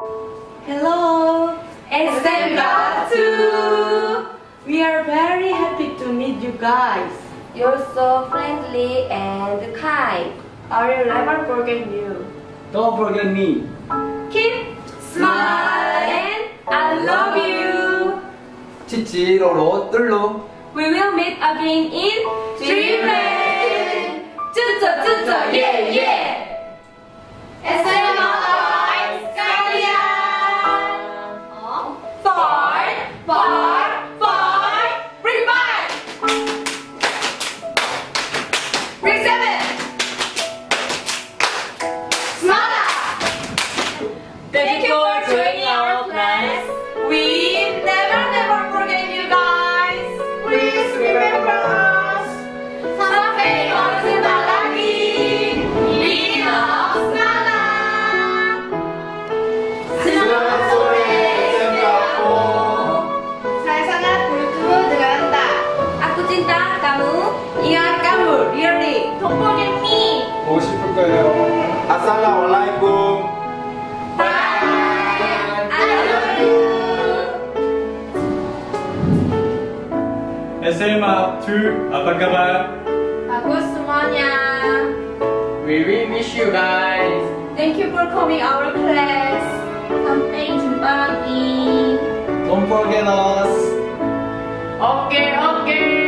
Hello! It's We are very happy to meet you guys. You're so friendly and kind. I will never forget you. Don't forget me. Keep smiling. I love you. 치치로로 뜰로. We will meet again in dreamland. yeah yeah. Thank you for joining our class. We never, never forget you guys. Please remember us. Sampai berjumpa lagi di Osmana. Selamat sore, Singapura. Saya sangat bertemu dengan Anda. Aku cinta kamu. Ingat kamu, really. Don't forget me. 보고 싶을 거예요. 아살라말라이쿰 SMA 2 apa kabar? Bagus semuanya. We will miss you guys. Thank you for coming our class. Sampai jumpa lagi. Don't forget us. Oke, oke. Okay.